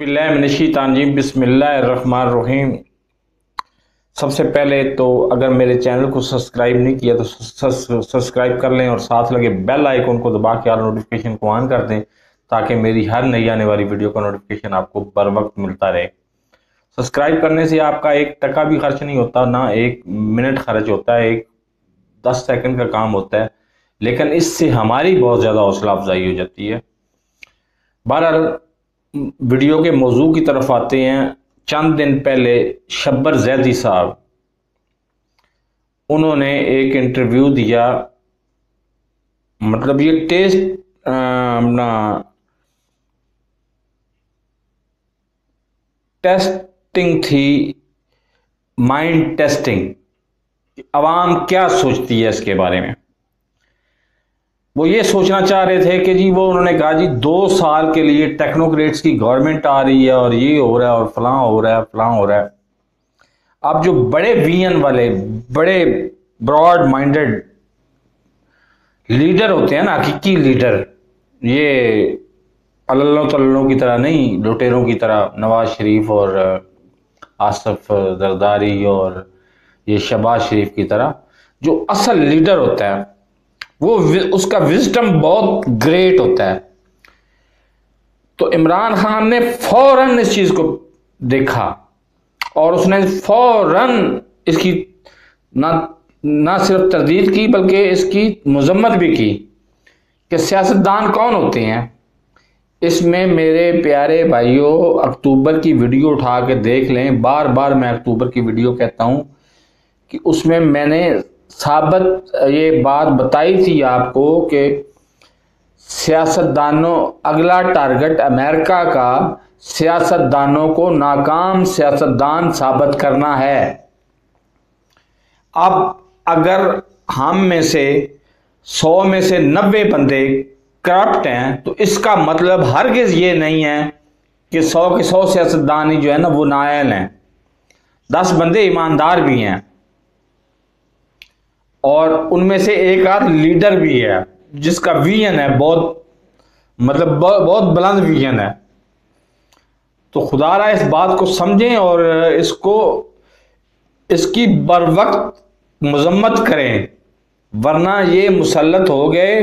बिल्लामिनशीतानजीम बिस्मिल्लाहिर्रहमानिर्रहीम। सबसे पहले तो अगर मेरे चैनल को सब्सक्राइब नहीं किया तो सब्सक्राइब कर लें और साथ लगे बेल आइकन को दबा के आल नोटिफिकेशन को ऑन कर दें, ताकि मेरी हर नई आने वाली वीडियो का नोटिफिकेशन आपको बर वक्त मिलता रहे। सब्सक्राइब करने से आपका एक टका भी खर्च नहीं होता, ना एक मिनट खर्च होता है, एक दस सेकंड का काम होता है, लेकिन इससे हमारी बहुत ज़्यादा हौसला अफजाई हो जाती है। बहरहाल वीडियो के मौजू की तरफ़ आते हैं। चंद दिन पहले शब्बर जैदी साहब। उन्होंने एक इंटरव्यू दिया। मतलब ये टेस्ट अपना टेस्टिंग थी, माइंड टेस्टिंग। आवाम क्या सोचती है इसके बारे में? वो ये सोचना चाह रहे थे कि जी, वो उन्होंने कहा, जी, दो साल के लिए टेक्नोक्रेट्स की गवर्नमेंट आ रही है और ये हो रहा है और फलां हो रहा है, फलां हो रहा है. अब जो बड़े वीएन वाले, बड़े ब्रॉड माइंडेड लीडर होते हैं ना, हकीकी लीडर ये अल्लों तल्लों की तरह नहीं, लुटेरों की तरह, नवाज़ शरीफ और आसफ जरदारी और ये शबाज शरीफ की तरह, जो असल लीडर होता है वो उसका विजडम बहुत ग्रेट होता है। तो इमरान खान ने फ़ौरन इस चीज़ को देखा और उसने फ़ौरन इसकी ना ना सिर्फ़ तरदीद की, बल्कि इसकी मजम्मत भी की कि सियासतदान कौन होते हैं। इसमें मेरे प्यारे भाइयों, अक्टूबर की वीडियो उठा के देख लें। बार बार मैं अक्टूबर की वीडियो कहता हूँ कि उसमें मैंने साबित, ये बात बताई थी आपको कि सियासतदानों, अगला टारगेट अमेरिका का, सियासतदानों को नाकाम सियासतदान साबित करना है। अब अगर हम में से, सौ में से नब्बे बंदे करप्ट हैं तो इसका मतलब हरगिज ये नहीं है कि सौ के सौ सियासतदान ही जो है ना, वो नायल हैं। दस बंदे ईमानदार भी हैं। और उनमें से एक आध लीडर भी है, जिसका विजन है, बहुत मतलब बहुत बुलंद विजन है। तो खुदारा इस बात को समझें और इसको, इसकी बर वक्त मजम्मत करें, वरना ये मुसलत हो गए।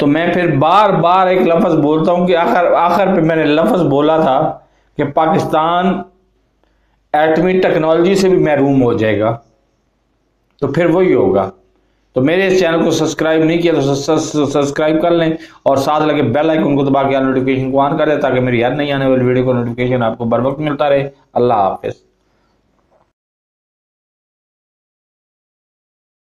तो मैं फिर बार बार एक लफ्ज़ बोलता हूँ कि आखिर आखिर पे मैंने लफ्ज़ बोला था कि पाकिस्तान एटमी टेक्नोलॉजी से भी महरूम हो जाएगा। तो फिर वही होगा। तो मेरे इस चैनल को सब्सक्राइब नहीं किया तो सब्सक्राइब कर लें और साथ लगे बेल आइकन को दबा के नोटिफिकेशन को ऑन कर दें ताकि मेरी हर नहीं आने वाली वीडियो का नोटिफिकेशन आपको बर वक्त मिलता रहे। अल्लाह हाफिज़।